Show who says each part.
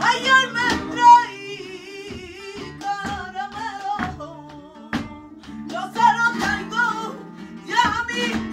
Speaker 1: ayer me traí caramelo, yo se lo traigo ya a mí.